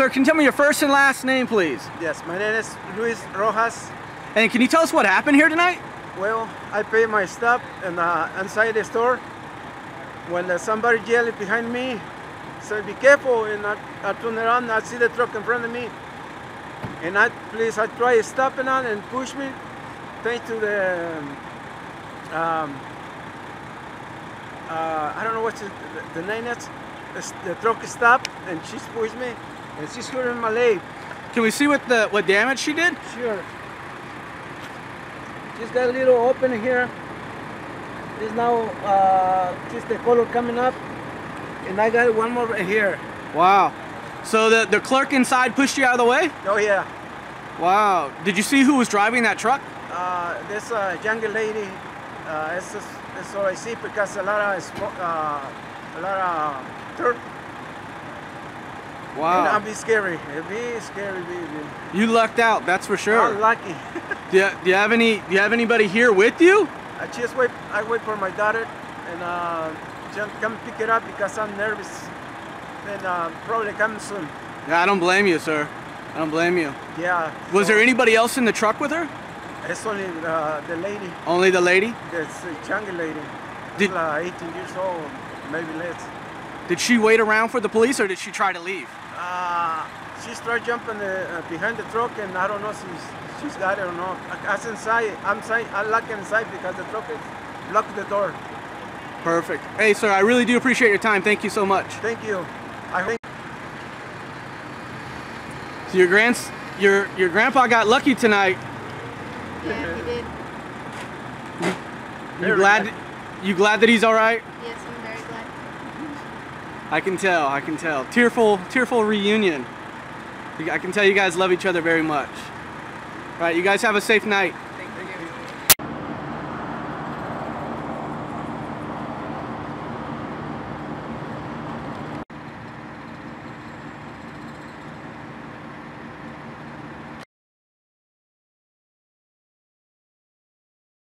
Sir, can you tell me your first and last name, please? Yes, my name is Luis Rojas. And can you tell us what happened here tonight? Well, I pay my stop and uh, inside the store. When uh, somebody yelled behind me, said, "Be careful!" And I, I turn around, I see the truck in front of me, and I please I try stopping on and push me. Thanks to the um, uh, I don't know what's the, the, name is. The, the truck stopped and she pushed me, and she's hurting my leg. Can we see what the what damage she did? Sure. Just got a little open here. There's now uh, just the color coming up. And I got one more right here. Wow. So the, the clerk inside pushed you out of the way? Oh yeah. Wow. Did you see who was driving that truck? Uh, this uh, younger lady, uh, it's, just, it's all I see because a lot of smoke, uh, a lot of dirt. Wow. I'll be scary. It'll be scary, baby. You lucked out, that's for sure. I'm lucky. Do you, do you have any do you have anybody here with you? I just wait. I wait for my daughter and uh, just come pick it up because I'm nervous. And uh, probably come soon. Yeah, I don't blame you, sir. I don't blame you. Yeah. Was so there anybody else in the truck with her? It's only uh, the lady. Only the lady? That's a younger lady. Did- like 18 years old, maybe less. Did she wait around for the police or did she try to leave? Uh, she started jumping the, uh, behind the truck, and I don't know if she's she's got it or not. I, I was inside. I'm inside. I'm lock inside because the truck is locked the door. Perfect. Hey, sir, I really do appreciate your time. Thank you so much. Thank you. I hope. So your grands your your grandpa got lucky tonight. Yeah, he did. You Very glad lucky. you glad that he's all right? Yes, I'm very glad. I can tell. I can tell. Tearful tearful reunion. I can tell you guys love each other very much. All right, you guys have a safe night.